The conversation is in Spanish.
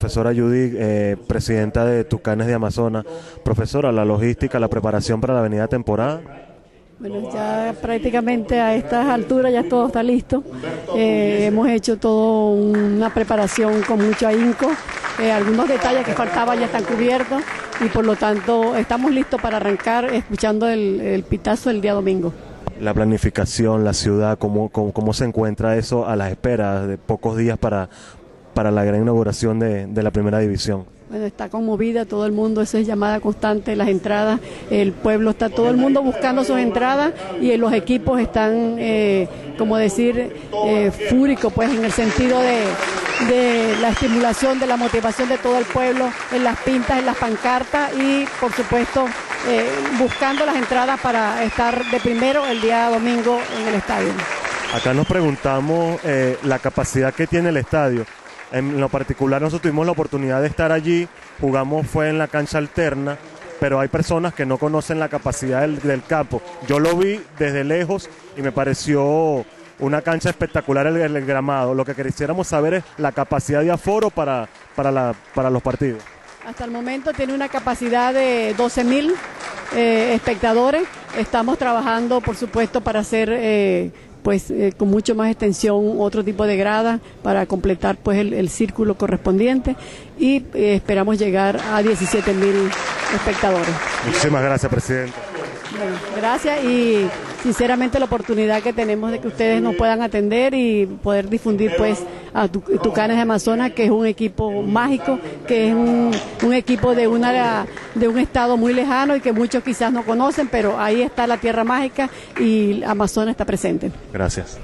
Profesora Judy, eh, presidenta de Tucanes de Amazonas. Profesora, la logística, la preparación para la avenida temporada. Bueno, ya prácticamente a estas alturas ya todo está listo. Eh, hemos hecho toda una preparación con mucho ahínco. Eh, algunos detalles que faltaban ya están cubiertos y por lo tanto estamos listos para arrancar escuchando el, el pitazo el día domingo. La planificación, la ciudad, ¿cómo, cómo, cómo se encuentra eso a las esperas de pocos días para, para la gran inauguración de, de la primera división? Bueno, está conmovida todo el mundo, esa es llamada constante, las entradas, el pueblo está todo el mundo buscando sus entradas y los equipos están, eh, como decir, eh, fúricos, pues en el sentido de, de la estimulación, de la motivación de todo el pueblo, en las pintas, en las pancartas y, por supuesto, eh, buscando las entradas para estar de primero el día domingo en el estadio. Acá nos preguntamos eh, la capacidad que tiene el estadio. En lo particular nosotros tuvimos la oportunidad de estar allí, jugamos fue en la cancha alterna, pero hay personas que no conocen la capacidad del, del campo. Yo lo vi desde lejos y me pareció una cancha espectacular el, el gramado. Lo que quisiéramos saber es la capacidad de aforo para, para, la, para los partidos. Hasta el momento tiene una capacidad de 12 mil eh, espectadores. Estamos trabajando, por supuesto, para hacer eh, pues eh, con mucho más extensión otro tipo de grada para completar pues el, el círculo correspondiente y esperamos llegar a 17 mil espectadores. Muchísimas gracias, presidente. Bueno, gracias y sinceramente la oportunidad que tenemos de que ustedes nos puedan atender y poder difundir pues a Tu- Tucanes de Amazonas, que es un equipo mágico, que es un, un equipo de, una, de un estado muy lejano y que muchos quizás no conocen, pero ahí está la tierra mágica y Amazonas está presente. Gracias.